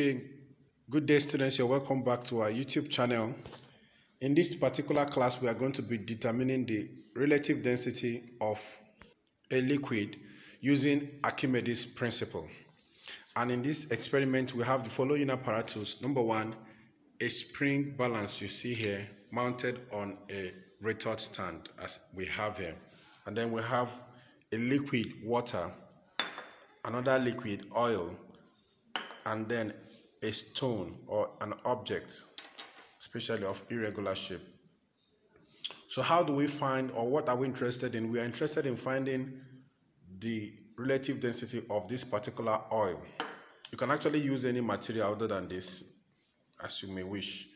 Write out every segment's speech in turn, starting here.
Okay, good day students, you're welcome back to our YouTube channel. In this particular class, we are going to be determining the relative density of a liquid using Archimedes principle. And in this experiment, we have the following apparatus. Number one, a spring balance you see here mounted on a retort stand as we have here. And then we have a liquid water, another liquid oil, and then a stone or an object, especially of irregular shape. So how do we find or what are we interested in? We are interested in finding the relative density of this particular oil. You can actually use any material other than this as you may wish.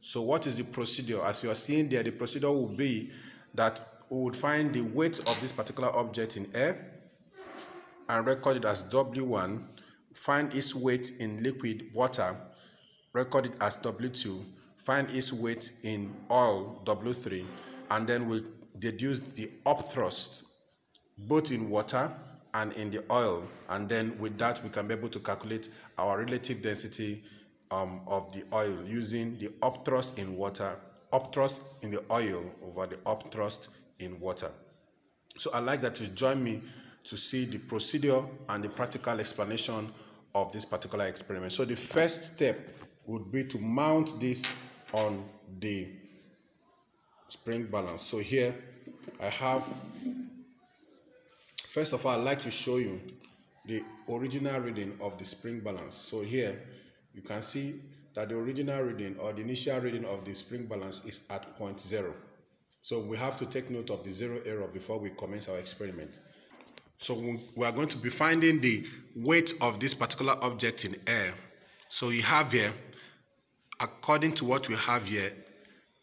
So what is the procedure? As you are seeing there, the procedure will be that we would find the weight of this particular object in air and record it as W1 find its weight in liquid water, record it as W2, find its weight in oil, W3, and then we deduce the upthrust both in water and in the oil. And then with that, we can be able to calculate our relative density um, of the oil using the upthrust in water, upthrust in the oil over the upthrust in water. So I'd like that you join me to see the procedure and the practical explanation of this particular experiment. So the first step would be to mount this on the spring balance. So here I have, first of all, I'd like to show you the original reading of the spring balance. So here you can see that the original reading or the initial reading of the spring balance is at point zero. So we have to take note of the zero error before we commence our experiment. So we are going to be finding the weight of this particular object in air. So you have here, according to what we have here,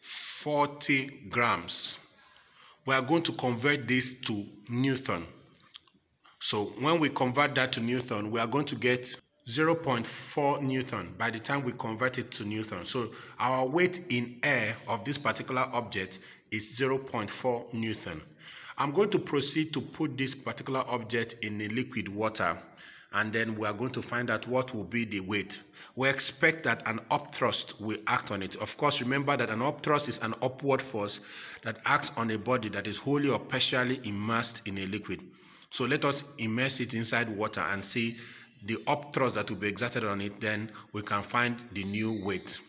40 grams. We are going to convert this to Newton. So when we convert that to Newton, we are going to get 0.4 Newton by the time we convert it to Newton. So our weight in air of this particular object is 0.4 Newton. I'm going to proceed to put this particular object in a liquid water and then we are going to find out what will be the weight. We expect that an upthrust will act on it. Of course, remember that an upthrust is an upward force that acts on a body that is wholly or partially immersed in a liquid. So let us immerse it inside water and see the upthrust that will be exerted on it, then we can find the new weight.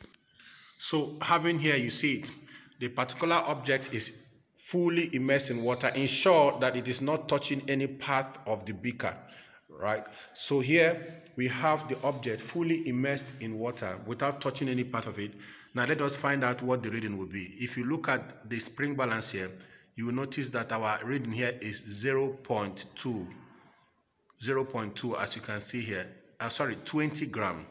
So having here, you see it, the particular object is fully immersed in water ensure that it is not touching any part of the beaker right? So here we have the object fully immersed in water without touching any part of it. Now let us find out what the reading will be. If you look at the spring balance here you will notice that our reading here is 0 0.2 0 0.2 as you can see here. Uh, sorry 20 gram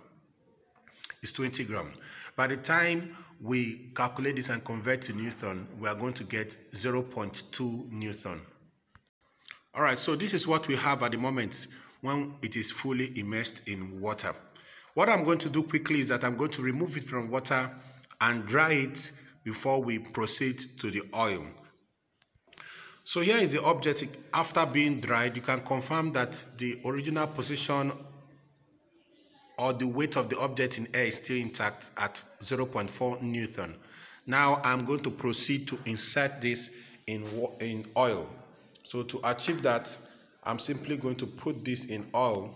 is 20 gram by the time we calculate this and convert to Newton, we are going to get 0.2 Newton. All right, so this is what we have at the moment when it is fully immersed in water. What I'm going to do quickly is that I'm going to remove it from water and dry it before we proceed to the oil. So here is the object after being dried. You can confirm that the original position or the weight of the object in air is still intact at 0.4 Newton. Now I'm going to proceed to insert this in, in oil. So to achieve that, I'm simply going to put this in oil.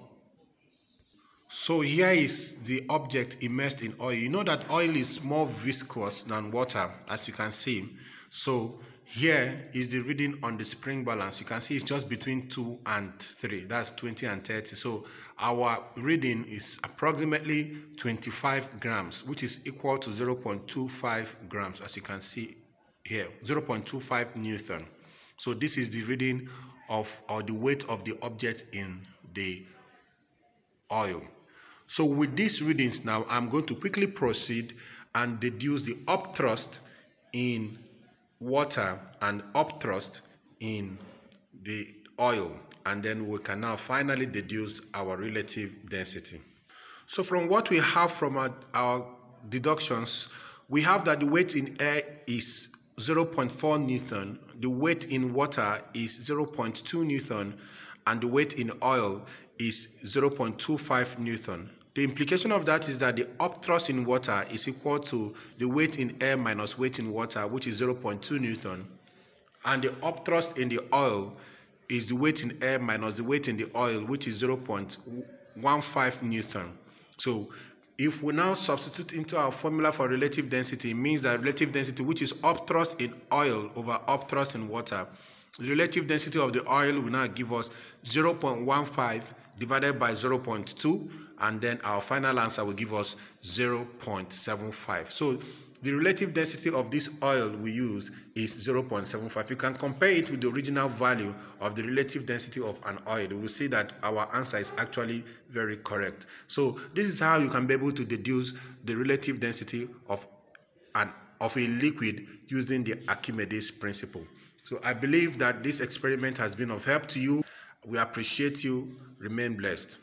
So here is the object immersed in oil. You know that oil is more viscous than water, as you can see. So here is the reading on the spring balance. You can see it's just between 2 and 3. That's 20 and 30. So our reading is approximately 25 grams, which is equal to 0.25 grams, as you can see here, 0.25 Newton. So this is the reading of, or the weight of the object in the oil. So with these readings now, I'm going to quickly proceed and deduce the upthrust in water and upthrust in the oil and then we can now finally deduce our relative density. So from what we have from our, our deductions, we have that the weight in air is 0.4 Newton, the weight in water is 0.2 Newton, and the weight in oil is 0.25 Newton. The implication of that is that the upthrust in water is equal to the weight in air minus weight in water, which is 0.2 Newton. And the upthrust in the oil is the weight in air minus the weight in the oil, which is 0.15 Newton. So if we now substitute into our formula for relative density, it means that relative density, which is upthrust in oil over upthrust in water, the relative density of the oil will now give us 0.15 divided by 0.2 and then our final answer will give us 0.75. So the relative density of this oil we use is 0.75. You can compare it with the original value of the relative density of an oil. You will see that our answer is actually very correct. So this is how you can be able to deduce the relative density of an of a liquid using the Archimedes principle. So I believe that this experiment has been of help to you. We appreciate you. Remain blessed.